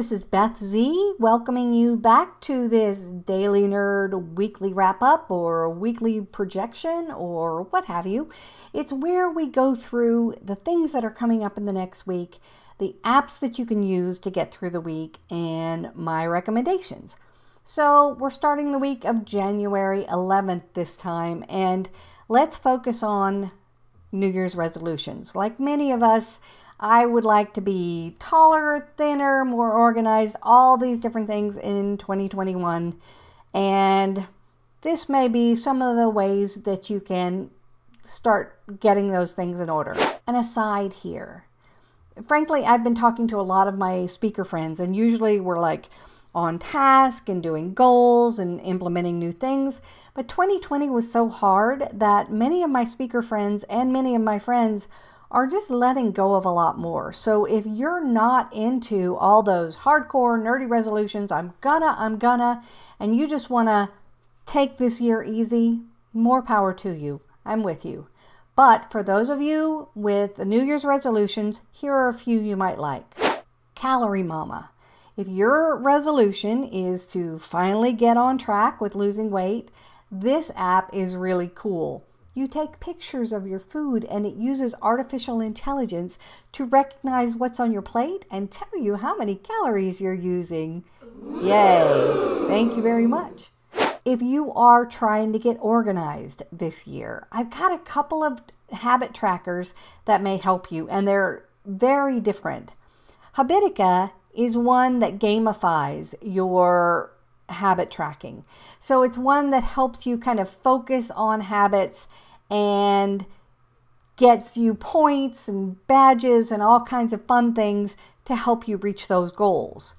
This is Beth Z welcoming you back to this Daily Nerd weekly wrap up or weekly projection or what have you. It's where we go through the things that are coming up in the next week, the apps that you can use to get through the week, and my recommendations. So, we're starting the week of January 11th this time, and let's focus on New Year's resolutions. Like many of us, I would like to be taller, thinner, more organized, all these different things in 2021. And this may be some of the ways that you can start getting those things in order. An aside here. Frankly, I've been talking to a lot of my speaker friends, and usually we're like on task and doing goals and implementing new things. But 2020 was so hard that many of my speaker friends and many of my friends are just letting go of a lot more. So if you're not into all those hardcore nerdy resolutions, I'm gonna, I'm gonna, and you just wanna take this year easy, more power to you. I'm with you. But for those of you with the New Year's resolutions, here are a few you might like. Calorie Mama. If your resolution is to finally get on track with losing weight, this app is really cool. You take pictures of your food and it uses artificial intelligence to recognize what's on your plate and tell you how many calories you're using. Yay! Thank you very much. If you are trying to get organized this year, I've got a couple of habit trackers that may help you, and they're very different. Habitica is one that gamifies your habit tracking. So it's one that helps you kind of focus on habits and gets you points and badges and all kinds of fun things to help you reach those goals.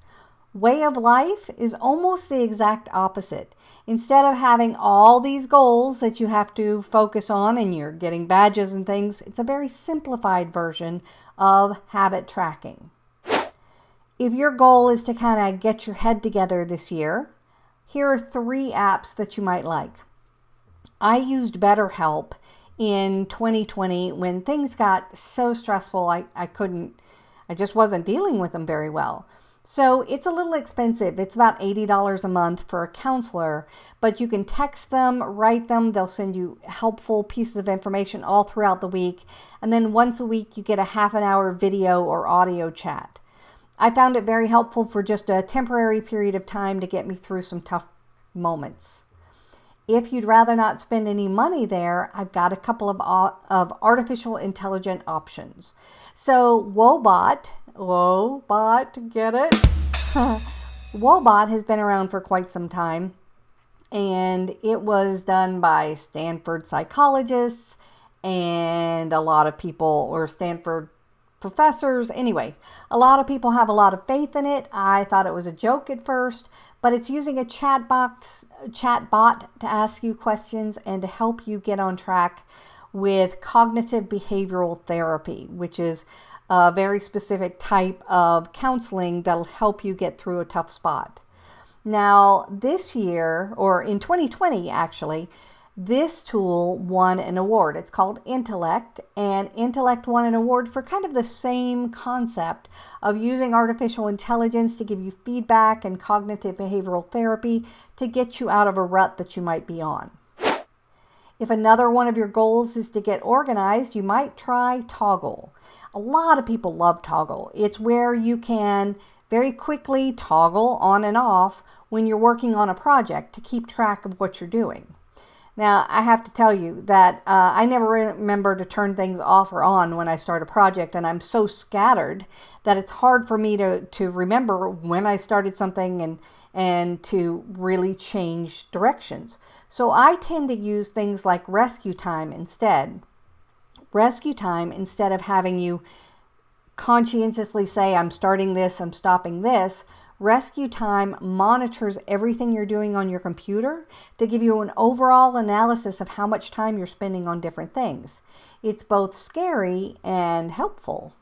Way of life is almost the exact opposite. Instead of having all these goals that you have to focus on and you're getting badges and things, it's a very simplified version of habit tracking. If your goal is to kind of get your head together this year, here are three apps that you might like. I used BetterHelp in 2020 when things got so stressful I, I couldn't, I just wasn't dealing with them very well. So it's a little expensive. It's about $80 a month for a counselor, but you can text them, write them. They'll send you helpful pieces of information all throughout the week. And then once a week, you get a half an hour video or audio chat. I found it very helpful for just a temporary period of time to get me through some tough moments. If you'd rather not spend any money there, I've got a couple of, of artificial intelligent options. So Woebot, Woebot, get it? Woebot has been around for quite some time and it was done by Stanford psychologists and a lot of people or Stanford professors. Anyway, a lot of people have a lot of faith in it. I thought it was a joke at first, but it's using a chat box chat bot to ask you questions and to help you get on track with cognitive behavioral therapy, which is a very specific type of counseling that'll help you get through a tough spot. Now, this year, or in 2020 actually, this tool won an award. It's called Intellect, and Intellect won an award for kind of the same concept of using artificial intelligence to give you feedback and cognitive behavioral therapy to get you out of a rut that you might be on. If another one of your goals is to get organized, you might try Toggl. A lot of people love Toggl. It's where you can very quickly toggle on and off when you're working on a project to keep track of what you're doing. Now, I have to tell you that uh, I never remember to turn things off or on when I start a project, and I'm so scattered that it's hard for me to, to remember when I started something and, and to really change directions. So I tend to use things like rescue time instead. Rescue time, instead of having you conscientiously say, I'm starting this, I'm stopping this, Rescue Time monitors everything you're doing on your computer to give you an overall analysis of how much time you're spending on different things. It's both scary and helpful.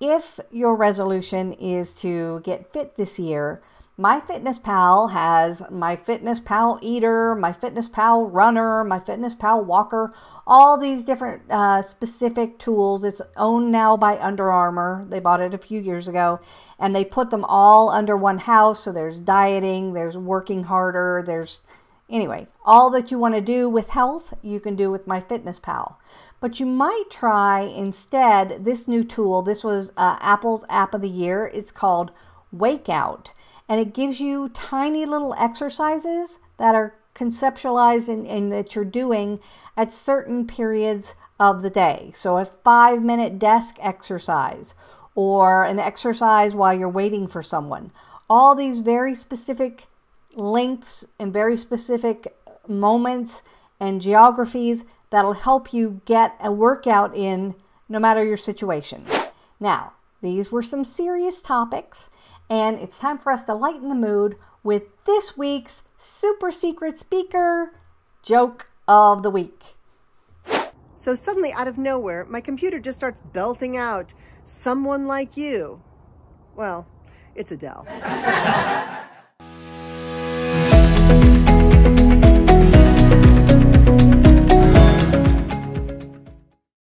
If your resolution is to get fit this year, MyFitnessPal has MyFitnessPal Eater, MyFitnessPal Runner, MyFitnessPal Walker, all these different uh, specific tools. It's owned now by Under Armour. They bought it a few years ago and they put them all under one house. So there's dieting, there's working harder, there's anyway, all that you want to do with health, you can do with MyFitnessPal. But you might try instead this new tool. This was uh, Apple's app of the year. It's called Wakeout and it gives you tiny little exercises that are conceptualized and, that you're doing at certain periods of the day. So a five minute desk exercise or an exercise while you're waiting for someone. All these very specific lengths and very specific moments and geographies that'll help you get a workout in no matter your situation. Now, these were some serious topics and it's time for us to lighten the mood with this week's super secret speaker joke of the week. So suddenly, out of nowhere, my computer just starts belting out, someone like you. Well, it's Adele.